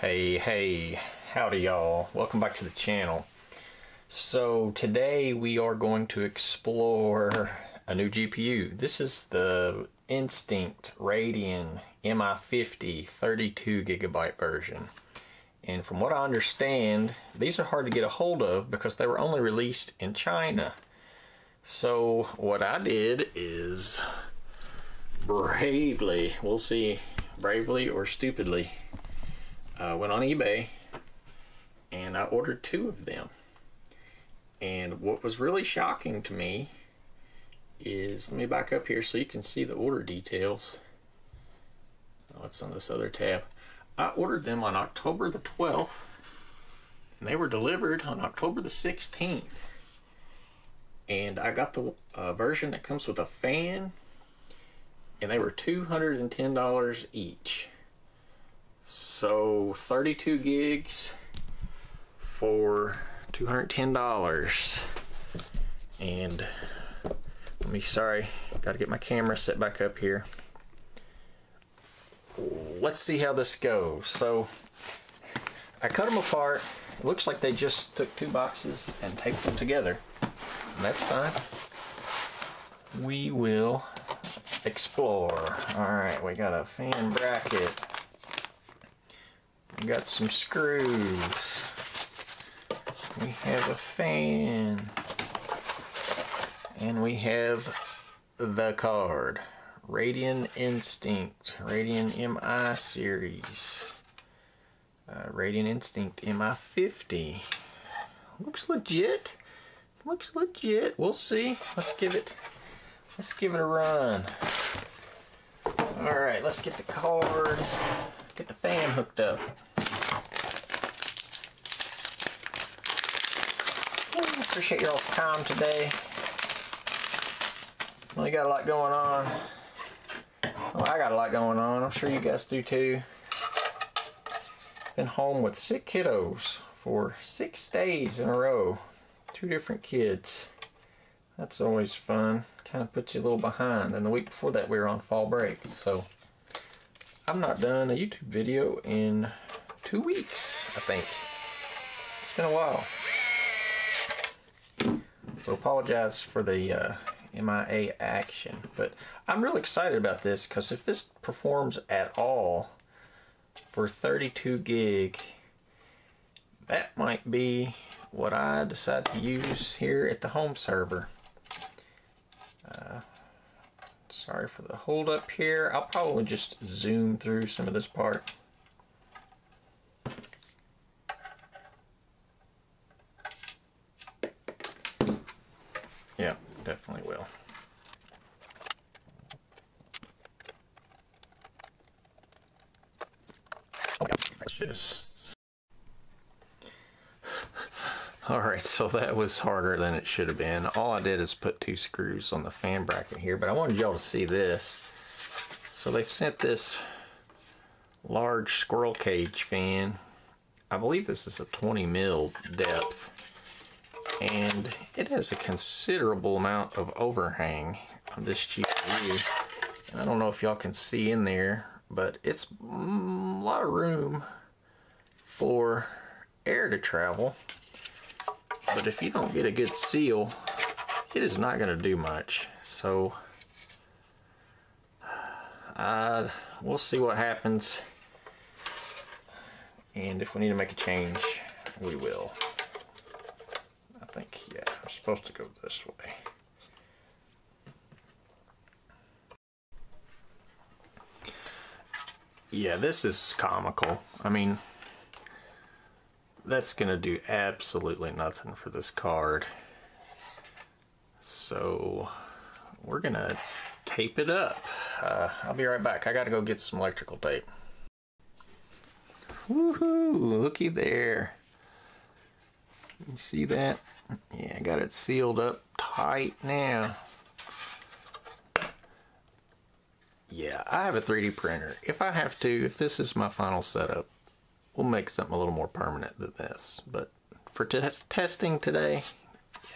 Hey, hey, howdy y'all. Welcome back to the channel. So today we are going to explore a new GPU. This is the Instinct Radeon MI50 32 gigabyte version. And from what I understand, these are hard to get a hold of because they were only released in China. So what I did is bravely, we'll see, bravely or stupidly, uh, went on eBay and I ordered two of them. And what was really shocking to me is, let me back up here so you can see the order details. Oh, it's on this other tab. I ordered them on October the 12th and they were delivered on October the 16th. And I got the uh, version that comes with a fan and they were $210 each. So 32 gigs for $210. And let me, sorry, got to get my camera set back up here. Let's see how this goes. So I cut them apart. It looks like they just took two boxes and taped them together. And that's fine. We will explore. All right, we got a fan bracket. We got some screws. We have a fan. And we have the card. Radeon Instinct, Radeon MI series. Uh, Radeon Instinct MI50. Looks legit. Looks legit. We'll see. Let's give it let's give it a run. Alright, let's get the card. Get the fan hooked up. Appreciate y'all's time today. You got a lot going on. Well, I got a lot going on. I'm sure you guys do too. Been home with sick kiddos for six days in a row. Two different kids. That's always fun. Kind of puts you a little behind. And the week before that, we were on fall break. So I've not done a YouTube video in two weeks, I think. It's been a while. So apologize for the uh, MIA action. But I'm really excited about this because if this performs at all for 32 gig, that might be what I decide to use here at the home server. Uh, sorry for the hold up here. I'll probably just zoom through some of this part. Yeah, definitely will. Just... Alright, so that was harder than it should have been. All I did is put two screws on the fan bracket here, but I wanted y'all to see this. So they've sent this large squirrel cage fan. I believe this is a 20 mil depth and it has a considerable amount of overhang on this GPU. And I don't know if y'all can see in there, but it's mm, a lot of room for air to travel. But if you don't get a good seal, it is not going to do much. So, uh, we'll see what happens. And if we need to make a change, we will think, yeah, we're supposed to go this way. Yeah, this is comical. I mean, that's going to do absolutely nothing for this card. So, we're going to tape it up. Uh, I'll be right back. I got to go get some electrical tape. Woohoo! Looky there. You see that? Yeah, I got it sealed up tight now. Yeah, I have a 3D printer. If I have to, if this is my final setup, we'll make something a little more permanent than this. But for testing today,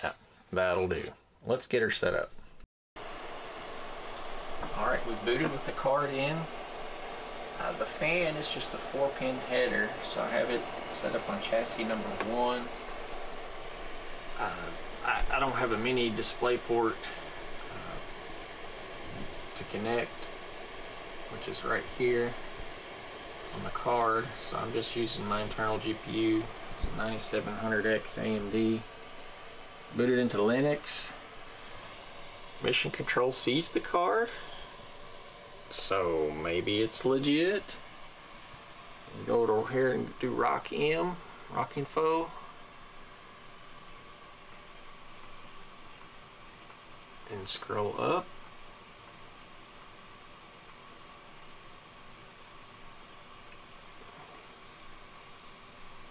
yeah, that'll do. Let's get her set up. Alright, we've booted with the card in. Uh, the fan is just a four pin header, so I have it set up on chassis number one. Uh, I, I, don't have a mini display port uh, to connect, which is right here on the card, so I'm just using my internal GPU. It's a 9700X AMD. Booted into Linux. Mission Control sees the card. So maybe it's legit. Go over here and do ROCm, Rock Info. And scroll up.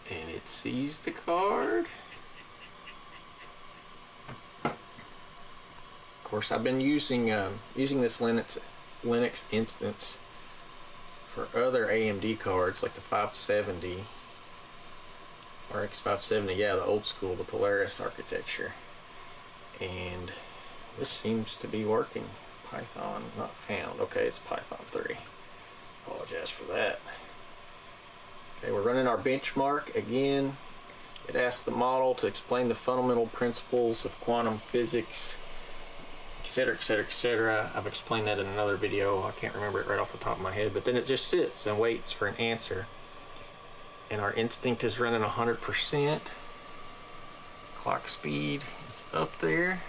And it sees the card. Of course, I've been using um, using this Linux Linux instance for other AMD cards like the 570 RX 570. Yeah, the old school, the Polaris architecture, and this seems to be working. Python not found. Okay, it's Python 3. Apologize for that. Okay, we're running our benchmark again. It asks the model to explain the fundamental principles of quantum physics etc etc etc I've explained that in another video I can't remember it right off the top of my head but then it just sits and waits for an answer and our instinct is running 100% clock speed is up there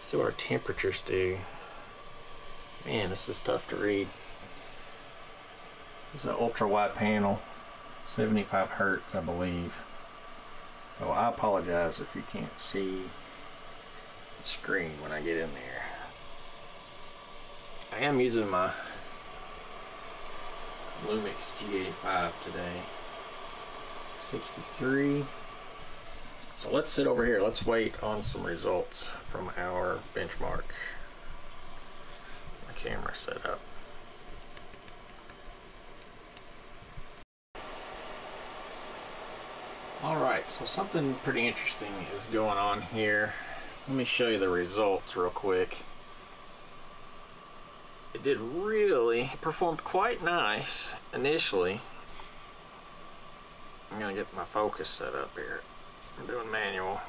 Let's see what our temperatures do man this is tough to read this is an ultra wide panel 75 hertz I believe so I apologize if you can't see the screen when I get in there. I am using my Lumix G85 today. 63. So let's sit over here. Let's wait on some results from our benchmark. My camera set up. Alright, so something pretty interesting is going on here. Let me show you the results real quick. It did really, performed quite nice initially. I'm gonna get my focus set up here. I'm doing manual.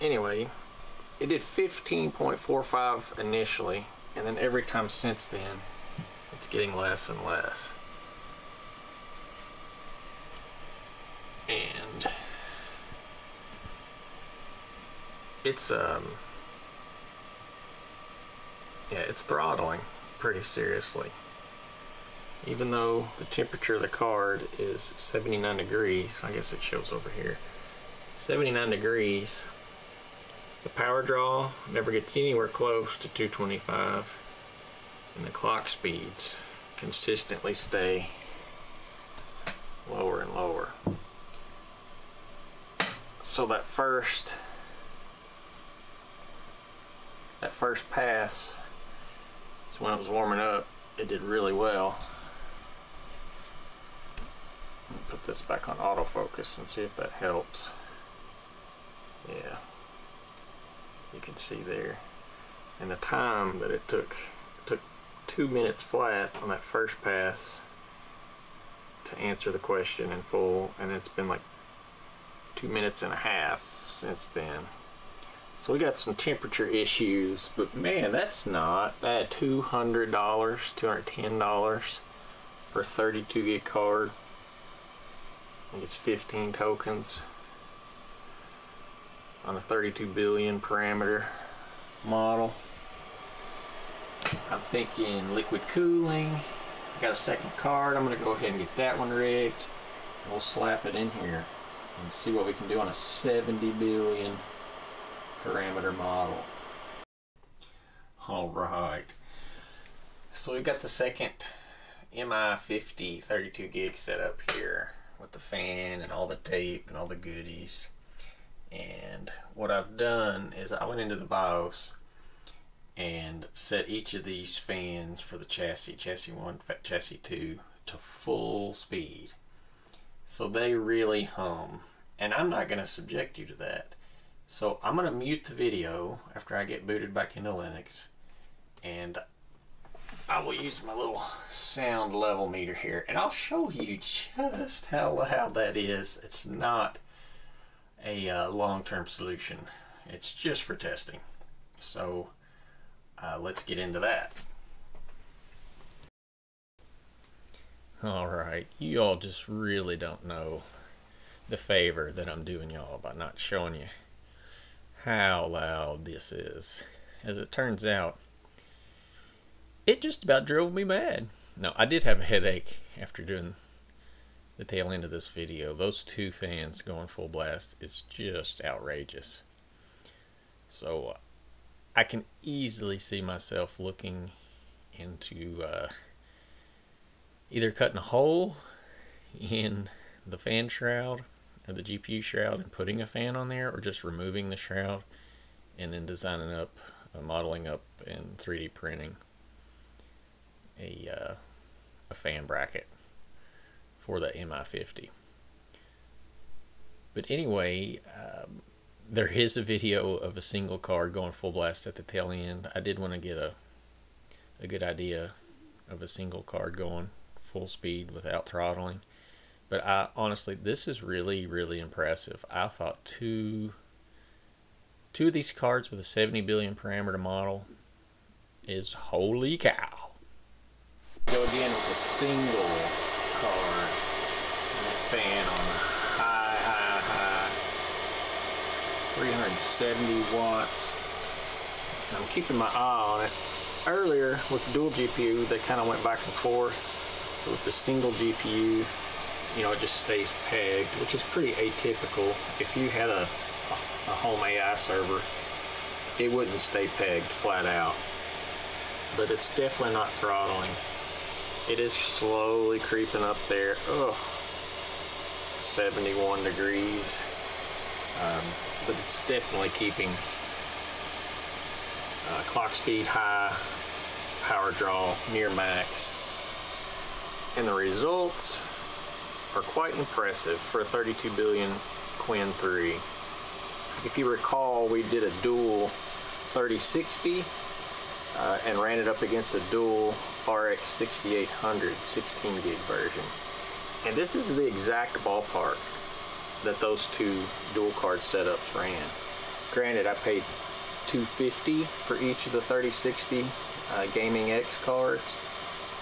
Anyway, it did 15.45 initially, and then every time since then, it's getting less and less. And it's um yeah it's throttling pretty seriously even though the temperature of the card is 79 degrees I guess it shows over here 79 degrees the power draw never gets anywhere close to 225 and the clock speeds consistently stay lower and lower. So that first that first pass so when it was warming up it did really well put this back on autofocus and see if that helps yeah you can see there and the time that it took it took two minutes flat on that first pass to answer the question in full and it's been like two minutes and a half since then so we got some temperature issues, but man, that's not bad. $200, $210 for a 32 gig card. Think it's 15 tokens on a 32 billion parameter model. I'm thinking liquid cooling. I got a second card. I'm going to go ahead and get that one rigged. We'll slap it in here and see what we can do on a 70 billion parameter model. All right. So we've got the second MI50 32 gig set up here with the fan and all the tape and all the goodies. And what I've done is I went into the BIOS and set each of these fans for the chassis, chassis 1, chassis 2, to full speed. So they really hum. And I'm not going to subject you to that. So I'm going to mute the video after I get booted back into Linux and I will use my little sound level meter here and I'll show you just how loud that is. It's not a uh, long-term solution. It's just for testing. So uh, let's get into that. All right, you all just really don't know the favor that I'm doing y'all by not showing you how loud this is. As it turns out, it just about drove me mad. No, I did have a headache after doing the tail end of this video. Those two fans going full blast is just outrageous. So I can easily see myself looking into uh, either cutting a hole in the fan shroud or the GPU shroud and putting a fan on there or just removing the shroud and then designing up, uh, modeling up and 3D printing a, uh, a fan bracket for the MI50. But anyway, um, there is a video of a single card going full blast at the tail end. I did want to get a a good idea of a single card going full speed without throttling. But I honestly, this is really, really impressive. I thought two, two of these cards with a 70 billion parameter model is holy cow. Go again with a single card fan on high, high, high, 370 watts. I'm keeping my eye on it. Earlier with the dual GPU, they kind of went back and forth with the single GPU, you know, it just stays pegged, which is pretty atypical. If you had a, a home AI server, it wouldn't stay pegged flat out. But it's definitely not throttling. It is slowly creeping up there. Ugh. 71 degrees. Um, but it's definitely keeping uh, clock speed high, power draw near max and the results are quite impressive for a 32 billion Qwen 3. If you recall, we did a dual 3060 uh, and ran it up against a dual RX 6800 16 gig version. And this is the exact ballpark that those two dual card setups ran. Granted, I paid 250 for each of the 3060 uh, Gaming X cards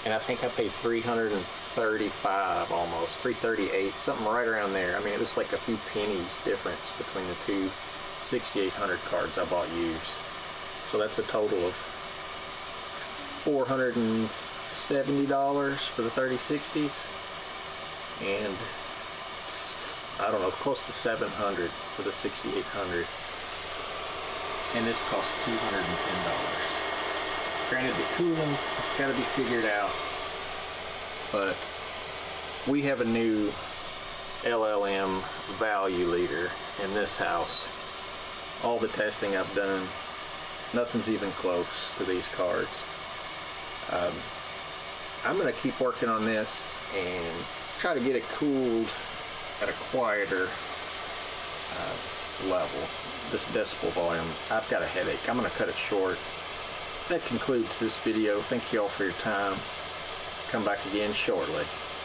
and I think I paid 335 almost, 338, something right around there. I mean, it was like a few pennies difference between the two 6800 cards I bought used. So that's a total of $470 for the 3060s and I don't know, close to 700 for the 6800 and this cost $210. Granted, the cooling has got to be figured out, but we have a new LLM value leader in this house. All the testing I've done, nothing's even close to these cards. Um, I'm going to keep working on this and try to get it cooled at a quieter uh, level. This decibel volume, I've got a headache. I'm going to cut it short that concludes this video. Thank you all for your time. Come back again shortly.